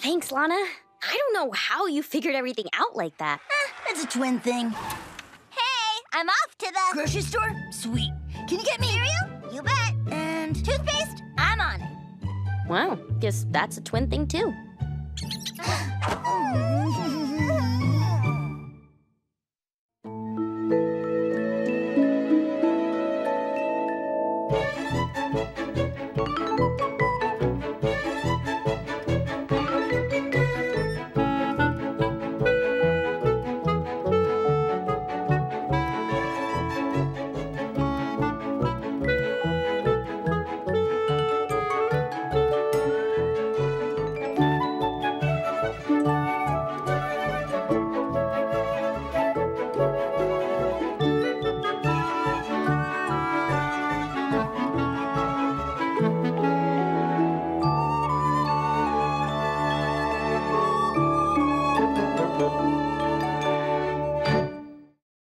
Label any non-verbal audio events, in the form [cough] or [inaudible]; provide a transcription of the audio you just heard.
Thanks, Lana. I don't know how you figured everything out like that. Eh, it's a twin thing. Hey, I'm off to the Grocery store? Sweet. Can you get me? cereal. You bet. And Toothpaste. I'm on it. Wow, guess that's a twin thing too. [gasps] [gasps]